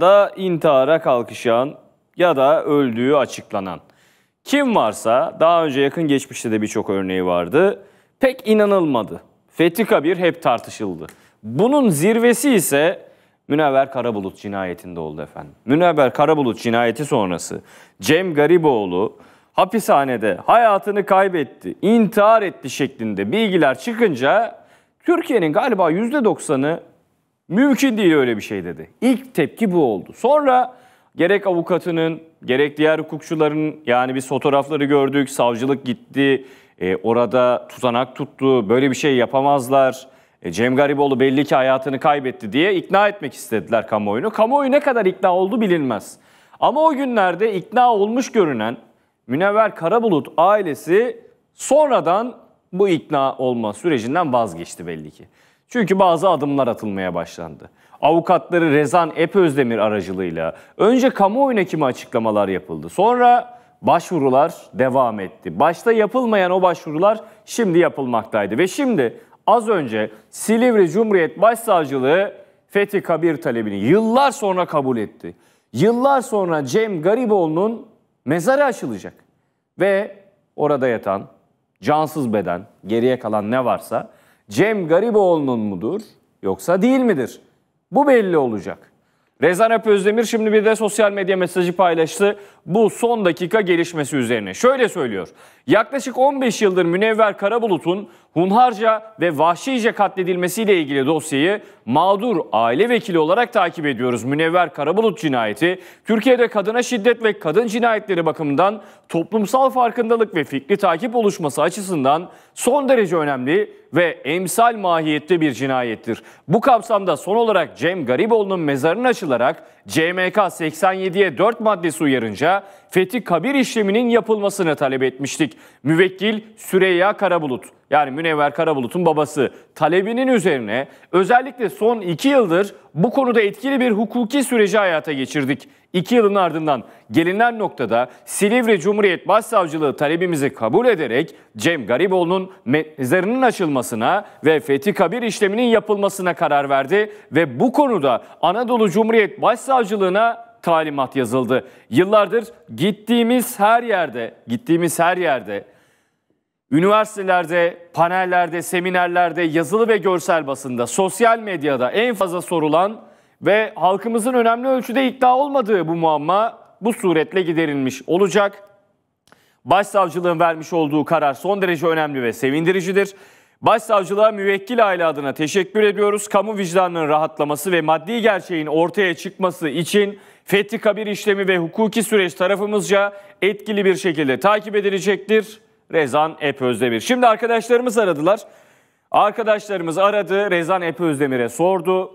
da intihara kalkışan ya da öldüğü açıklanan. Kim varsa daha önce yakın geçmişte de birçok örneği vardı. Pek inanılmadı. Fethi Kabir hep tartışıldı. Bunun zirvesi ise Münevver Karabulut cinayetinde oldu efendim. Münevver Karabulut cinayeti sonrası Cem Gariboğlu hapishanede hayatını kaybetti, intihar etti şeklinde bilgiler çıkınca Türkiye'nin galiba %90'ı mümkün değil öyle bir şey dedi. İlk tepki bu oldu. Sonra gerek avukatının gerek diğer hukukçuların yani biz fotoğrafları gördük, savcılık gitti, e, orada tutanak tuttu, böyle bir şey yapamazlar. E, Cem Gariboğlu belli ki hayatını kaybetti diye ikna etmek istediler kamuoyunu. Kamuoyu ne kadar ikna oldu bilinmez. Ama o günlerde ikna olmuş görünen Münevver Karabulut ailesi sonradan bu ikna olma sürecinden vazgeçti belli ki. Çünkü bazı adımlar atılmaya başlandı. Avukatları Rezan Epözdemir aracılığıyla önce kamuoyuna kimi açıklamalar yapıldı. Sonra başvurular devam etti. Başta yapılmayan o başvurular şimdi yapılmaktaydı. Ve şimdi az önce Silivri Cumhuriyet Başsavcılığı Fethi Kabir talebini yıllar sonra kabul etti. Yıllar sonra Cem Gariboğlu'nun mezarı açılacak. Ve orada yatan cansız beden, geriye kalan ne varsa Cem Gariboğlu'nun mudur yoksa değil midir? Bu belli olacak. Rezan Öp Özdemir şimdi bir de sosyal medya mesajı paylaştı. Bu son dakika gelişmesi üzerine. Şöyle söylüyor. Yaklaşık 15 yıldır Münevver Karabulut'un hunharca ve vahşice katledilmesiyle ilgili dosyayı mağdur aile vekili olarak takip ediyoruz. Münevver Karabulut cinayeti Türkiye'de kadına şiddet ve kadın cinayetleri bakımından toplumsal farkındalık ve fikri takip oluşması açısından son derece önemli ve emsal mahiyette bir cinayettir. Bu kapsamda son olarak Cem Gariboğlu'nun mezarının açılarak CMK 87'ye 4 maddesi uyarınca Fethi Kabir işleminin yapılmasını talep etmiştik. Müvekkil Süreyya Karabulut yani Münevver Karabulut'un babası talebinin üzerine özellikle son iki yıldır bu konuda etkili bir hukuki süreci hayata geçirdik. İki yılın ardından gelinen noktada Silivri Cumhuriyet Başsavcılığı talebimizi kabul ederek Cem Gariboğlu'nun mezarının açılmasına ve Fethi Kabir işleminin yapılmasına karar verdi ve bu konuda Anadolu Cumhuriyet Başsavcılığına talimat yazıldı. Yıllardır gittiğimiz her yerde, gittiğimiz her yerde üniversitelerde, panellerde, seminerlerde, yazılı ve görsel basında, sosyal medyada en fazla sorulan ve halkımızın önemli ölçüde iddia olmadığı bu muamma bu suretle giderilmiş olacak. Başsavcılığın vermiş olduğu karar son derece önemli ve sevindiricidir. Başsavcılığa müvekkil aile adına teşekkür ediyoruz. Kamu vicdanının rahatlaması ve maddi gerçeğin ortaya çıkması için Fethi Kabir işlemi ve hukuki süreç tarafımızca etkili bir şekilde takip edilecektir. Rezan Ep Özdemir. Şimdi arkadaşlarımız aradılar. Arkadaşlarımız aradı, Rezan Ep Özdemir'e sordu.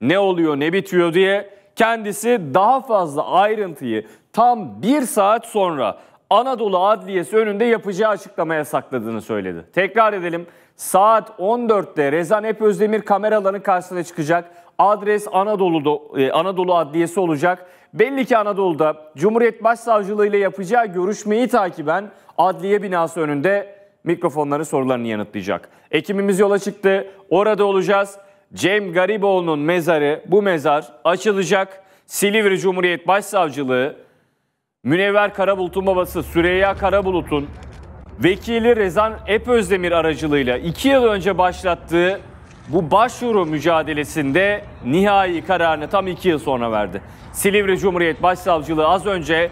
Ne oluyor, ne bitiyor diye. Kendisi daha fazla ayrıntıyı tam bir saat sonra Anadolu Adliyesi önünde yapacağı açıklamaya sakladığını söyledi. Tekrar edelim. Saat 14'te Rezan Ep Özdemir kameraların karşısına çıkacak. Adres Anadolu'da, e, Anadolu Adliyesi olacak. Belli ki Anadolu'da Cumhuriyet Başsavcılığı ile yapacağı görüşmeyi takiben adliye binası önünde mikrofonları sorularını yanıtlayacak. Ekibimiz yola çıktı. Orada olacağız. Cem Gariboğlu'nun mezarı, bu mezar açılacak. Silivri Cumhuriyet Başsavcılığı, Münevver Karabulut'un babası Süreyya Karabulut'un vekili Rezan Epözdemir aracılığıyla 2 yıl önce başlattığı bu başvuru mücadelesinde nihai kararını tam 2 yıl sonra verdi. Silivri Cumhuriyet Başsavcılığı az önce